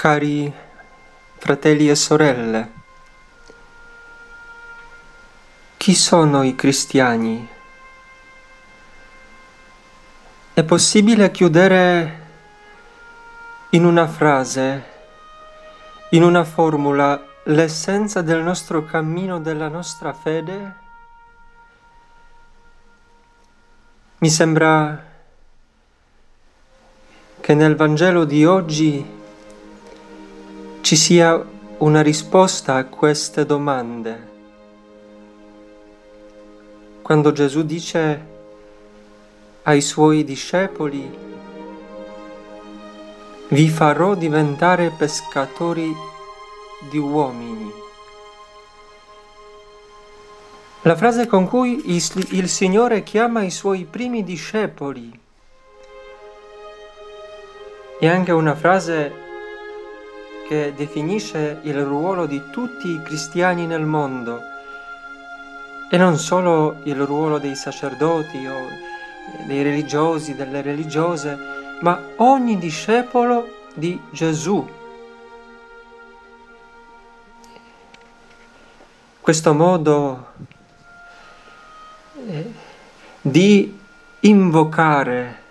Cari fratelli e sorelle, chi sono i cristiani? È possibile chiudere in una frase, in una formula, l'essenza del nostro cammino, della nostra fede? Mi sembra che nel Vangelo di oggi ci sia una risposta a queste domande. Quando Gesù dice ai suoi discepoli, vi farò diventare pescatori di uomini. La frase con cui il, Signore chiama i suoi primi discepoli è anche una frase che definisce il ruolo di tutti i cristiani nel mondo e non solo il ruolo dei sacerdoti o dei religiosi, delle religiose, ma ogni discepolo di Gesù. Questo modo eh, di invocare,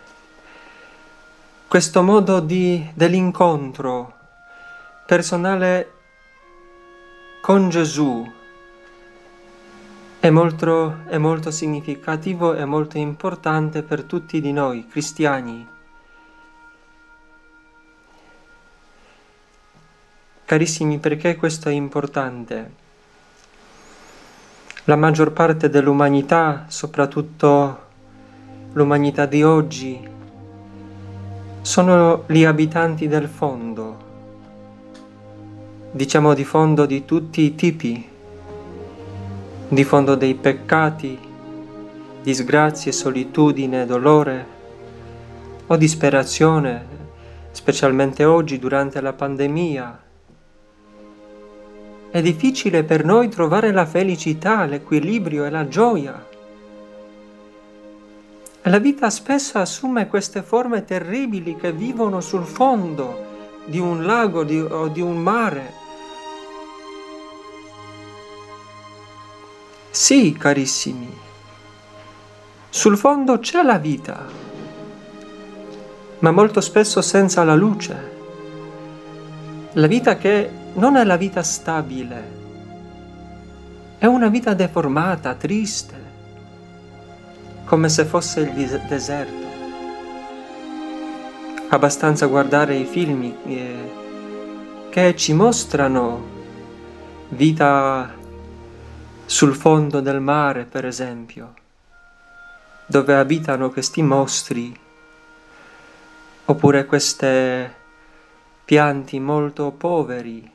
questo modo di, dell'incontro personale con Gesù è molto, è molto significativo e molto importante per tutti di noi cristiani. Carissimi, perché questo è importante? La maggior parte dell'umanità, soprattutto l'umanità di oggi, sono gli abitanti del fondo, diciamo di fondo di tutti i tipi, di fondo dei peccati, disgrazie, solitudine, dolore o disperazione, specialmente oggi durante la pandemia. È difficile per noi trovare la felicità, l'equilibrio e la gioia. La vita spesso assume queste forme terribili che vivono sul fondo di un lago di, o di un mare Sì, carissimi, sul fondo c'è la vita, ma molto spesso senza la luce. La vita che non è la vita stabile, è una vita deformata, triste, come se fosse il deserto. Abbastanza guardare i film eh, che ci mostrano vita sul fondo del mare, per esempio, dove abitano questi mostri, oppure queste pianti molto poveri,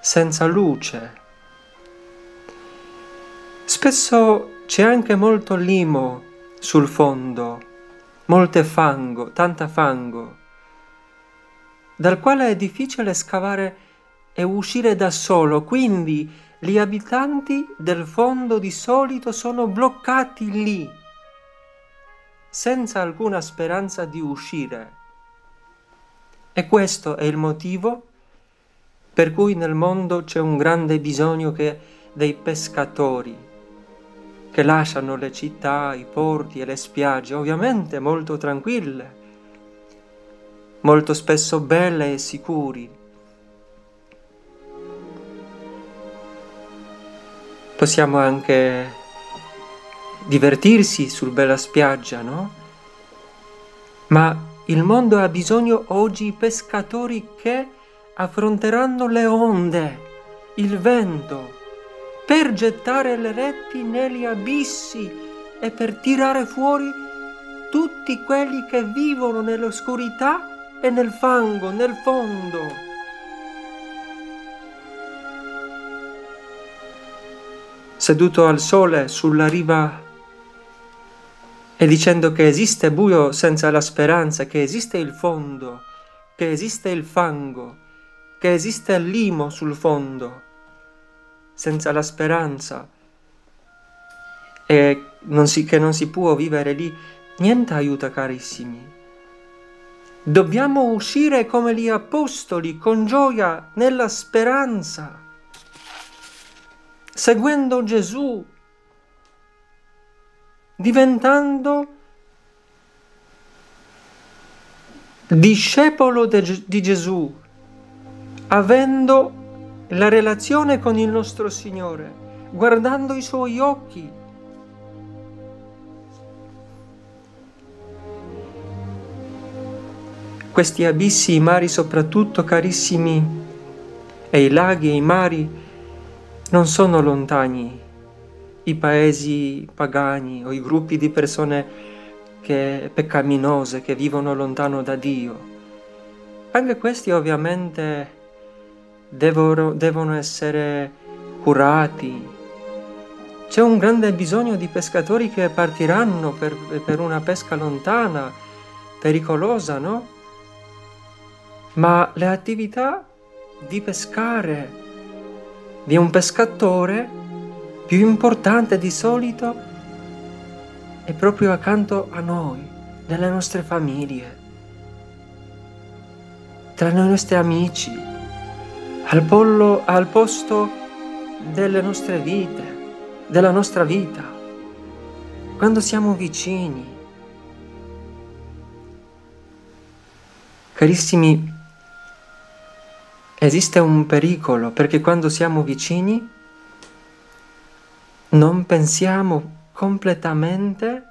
senza luce. Spesso c'è anche molto limo sul fondo, molte fango, tanta fango, dal quale è difficile scavare e uscire da solo, quindi gli abitanti del fondo di solito sono bloccati lì, senza alcuna speranza di uscire. E questo è il motivo per cui nel mondo c'è un grande bisogno dei pescatori che lasciano le città, i porti e le spiagge, ovviamente molto tranquille, molto spesso belle e sicuri, possiamo anche divertirsi sul bella spiaggia, no? Ma il mondo ha bisogno oggi di pescatori che affronteranno le onde, il vento, per gettare le reti negli abissi e per tirare fuori tutti quelli che vivono nell'oscurità e nel fango, nel fondo. Seduto al sole sulla riva e dicendo che esiste buio senza la speranza, che esiste il fondo, che esiste il fango, che esiste il limo sul fondo, senza la speranza. E non si, che non si può vivere lì, niente aiuta carissimi. Dobbiamo uscire come gli apostoli con gioia nella speranza, seguendo Gesù, diventando discepolo di Gesù, avendo la relazione con il nostro Signore, guardando i suoi occhi questi abissi, i mari soprattutto carissimi, e i laghi e i mari non sono lontani. I paesi pagani o i gruppi di persone che, peccaminose che vivono lontano da Dio. Anche questi ovviamente devono, devono essere curati. C'è un grande bisogno di pescatori che partiranno per, per una pesca lontana, pericolosa, no? ma le attività di pescare di un pescatore più importante di solito è proprio accanto a noi, nelle nostre famiglie, tra i nostri amici, al, pollo, al posto delle nostre vite, della nostra vita, quando siamo vicini. Carissimi, Esiste un pericolo perché quando siamo vicini non pensiamo completamente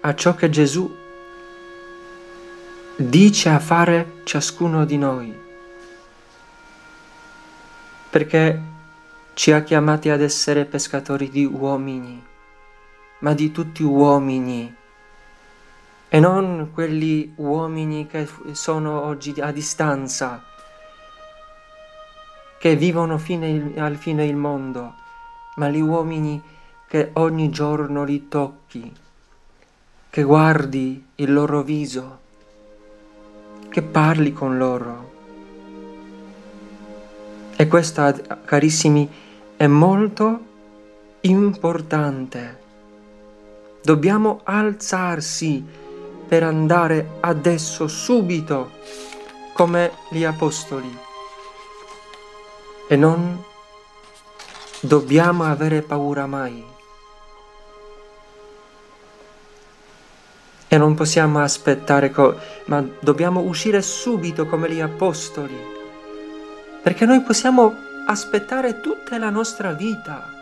a ciò che Gesù dice a fare ciascuno di noi. Perché ci ha chiamati ad essere pescatori di uomini, ma di tutti uomini e non quelli uomini che sono oggi a distanza, che vivono fine, al fine il mondo, ma gli uomini che ogni giorno li tocchi, che guardi il loro viso, che parli con loro. E questo, carissimi, è molto importante. Dobbiamo alzarsi per andare adesso, subito, come gli apostoli. E non dobbiamo avere paura mai. E non possiamo aspettare, ma dobbiamo uscire subito come gli apostoli. Perché noi possiamo aspettare tutta la nostra vita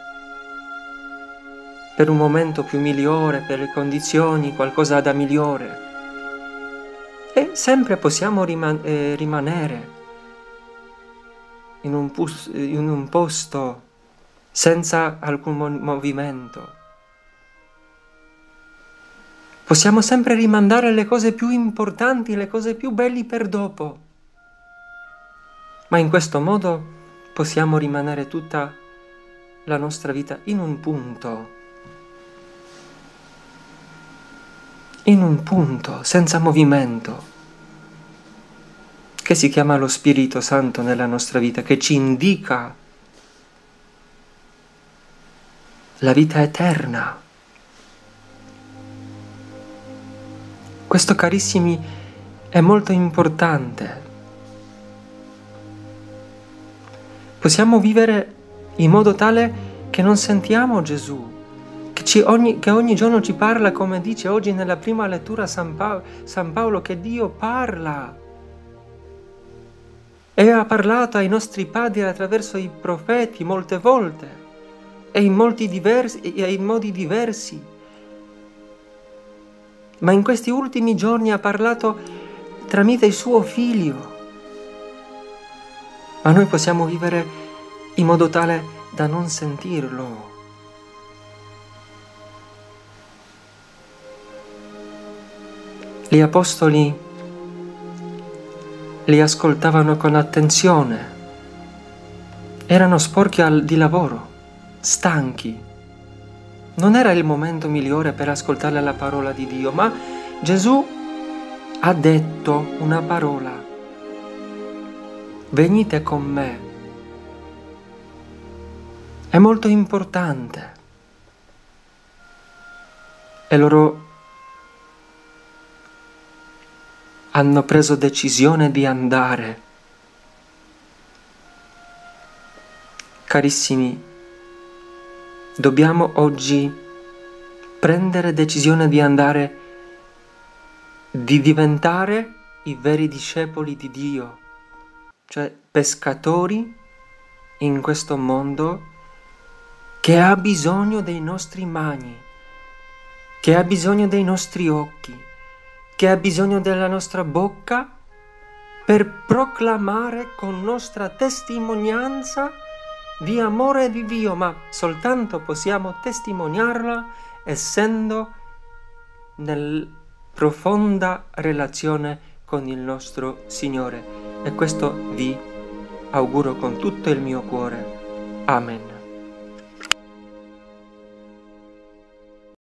per un momento più migliore, per le condizioni, qualcosa da migliore. E sempre possiamo riman- eh, rimanere in un, pus- in un, posto senza alcun mo- movimento. Possiamo sempre rimandare le cose più importanti, le cose più belle per dopo. Ma in questo modo possiamo rimanere tutta la nostra vita in un punto in un punto, senza movimento, che si chiama lo Spirito Santo nella nostra vita, che ci indica la vita eterna. Questo, carissimi, è molto importante. Possiamo vivere in modo tale che non sentiamo Gesù, ogni, che ogni giorno ci parla, come dice oggi nella prima lettura San Paolo, San Paolo, che Dio parla. E ha parlato ai nostri padri attraverso i profeti molte volte e in, diversi, e in modi diversi. Ma in questi ultimi giorni ha parlato tramite il suo figlio. Ma noi possiamo vivere in modo tale da non sentirlo. Gli apostoli li ascoltavano con attenzione. Erano sporchi di lavoro, stanchi. Non era il momento migliore per ascoltare la parola di Dio, ma Gesù ha detto una parola. Venite con me. È molto importante. E loro hanno preso decisione di andare. Carissimi, dobbiamo oggi prendere decisione di andare, di diventare i veri discepoli di Dio, cioè pescatori in questo mondo che ha bisogno dei nostri mani, che ha bisogno dei nostri occhi, che ha bisogno della nostra bocca per proclamare con nostra testimonianza di amore di Dio, ma soltanto possiamo testimoniarla essendo nel profonda relazione con il nostro Signore. E questo vi auguro con tutto il mio cuore. Amen.